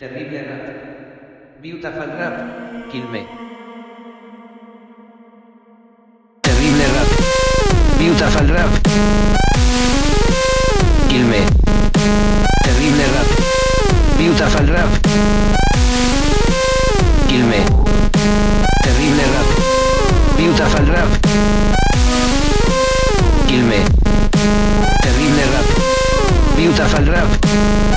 Terrible rap. Beautiful rap. Kill me. Terrible rap. Beautiful rap. Kill me. Terrible rap. Beautiful rap. Kill me. Terrible rap. Beautiful rap. Kill me. Terrible rap. Beautiful rap.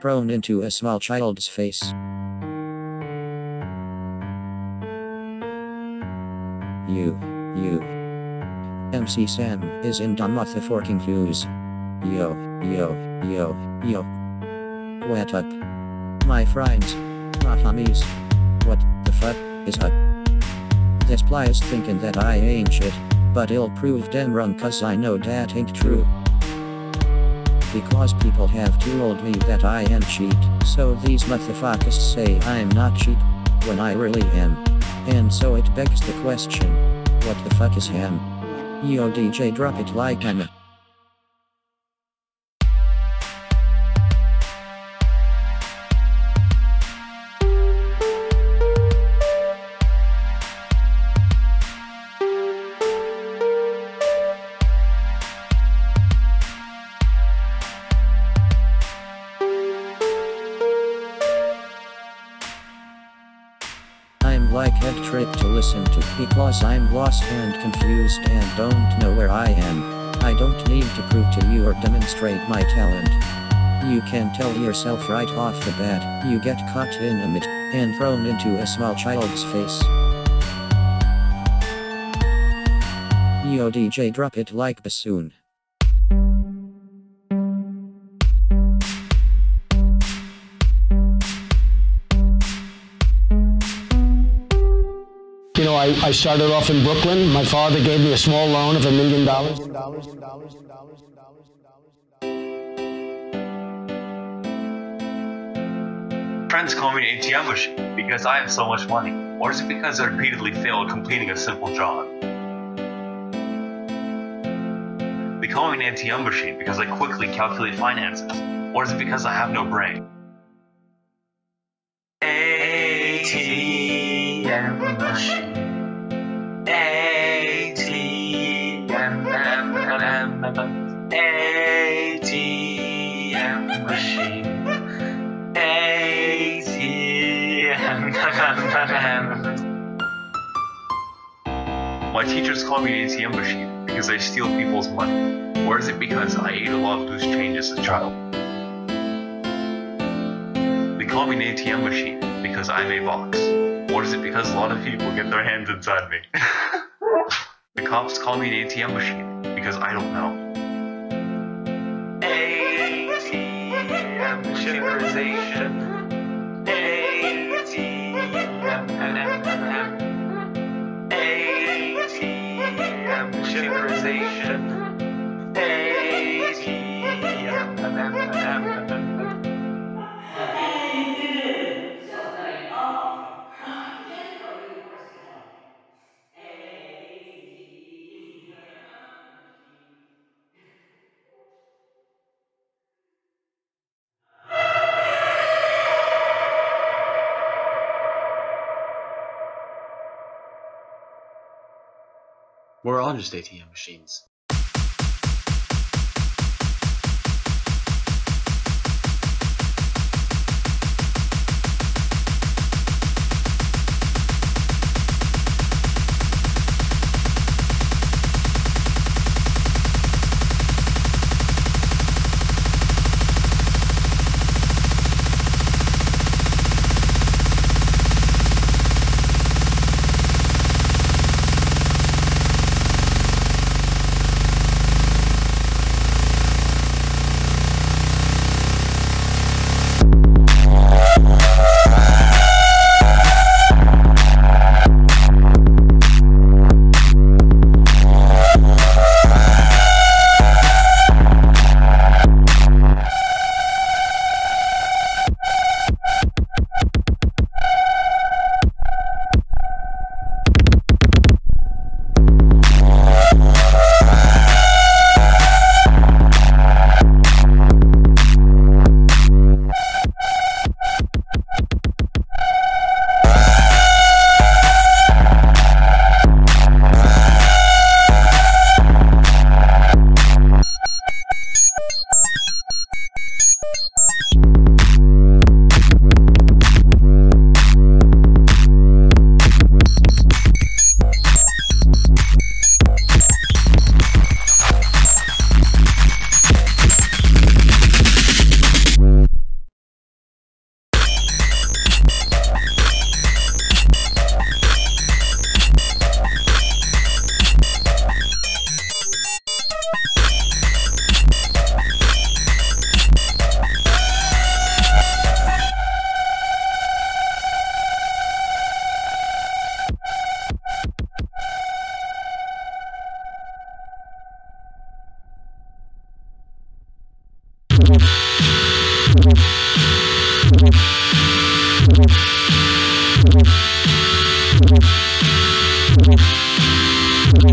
Prone into a small child's face. You, you. MC Sam is in with forking fuse. Yo, yo, yo, yo. What up? My friends. My homies. What the fuck is up? This play's thinking that I ain't shit, but it'll prove them wrong cause I know that ain't true. Because people have told me that I am cheat, so these motherfuckers say I'm not cheap, when I really am. And so it begs the question, what the fuck is ham? Yo DJ drop it like I'm I'm like head trip to listen to because I'm lost and confused and don't know where I am. I don't need to prove to you or demonstrate my talent. You can tell yourself right off the bat, you get caught in a mitt and thrown into a small child's face. Yo DJ drop it like bassoon. I, I started off in Brooklyn. My father gave me a small loan of a million dollars. Friends call me an ATM machine because I have so much money, or is it because I repeatedly fail at completing a simple job? They call me an ATM machine because I quickly calculate finances, or is it because I have no brain? ATM machine. My teachers call me an ATM machine because I steal people's money, or is it because I ate a lot of loose change as a child? They call me an ATM machine because I'm a box, or is it because a lot of people get their hands inside me? the cops call me an ATM machine because I don't know. ATM machinerization. ATM All just ATM machines.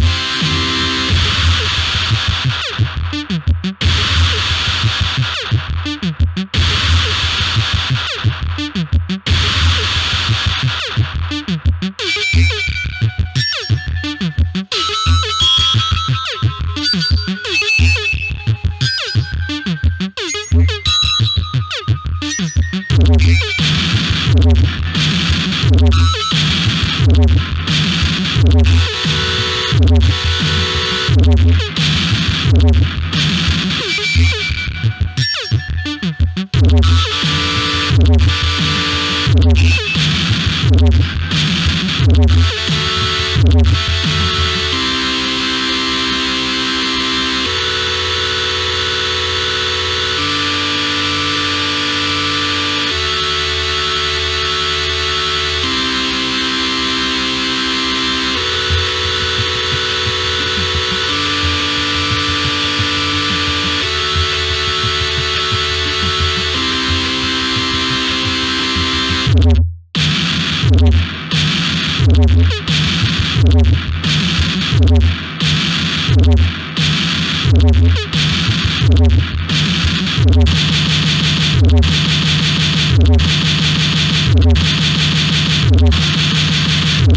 you. Thank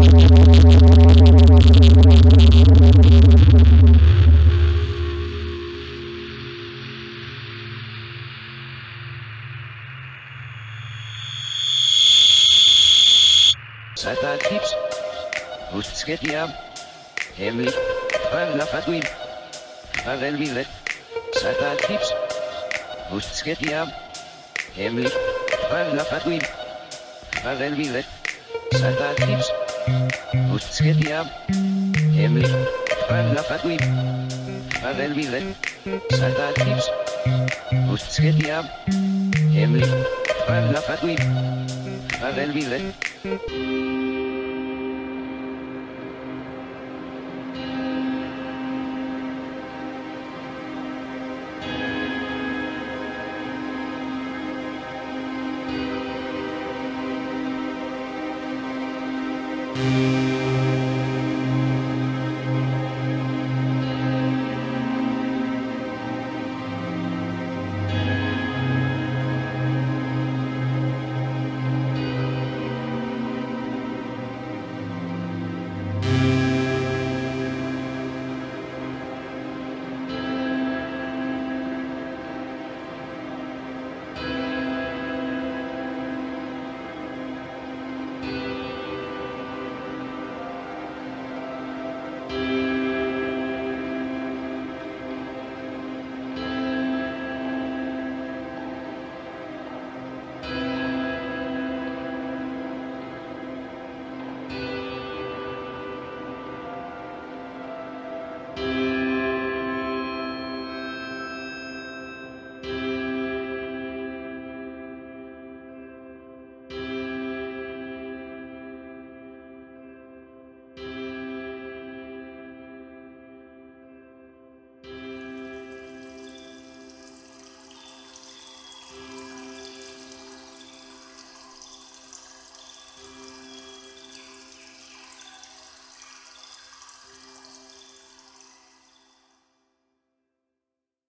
Så der er tips. Husk skat jer. Hemmelig. Følg op at win. Farvel vi let. Så der er tips. Husk skat jer. Hemmelig. Følg op at win. Farvel vi let. Så der er tips. Hustsketiam. Hemlig. Røvler Fatwin. Farvel Ville. Satan Tipps. Hustsketiam. Hemlig. Røvler Fatwin. Farvel Ville. Thank